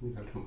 有点重。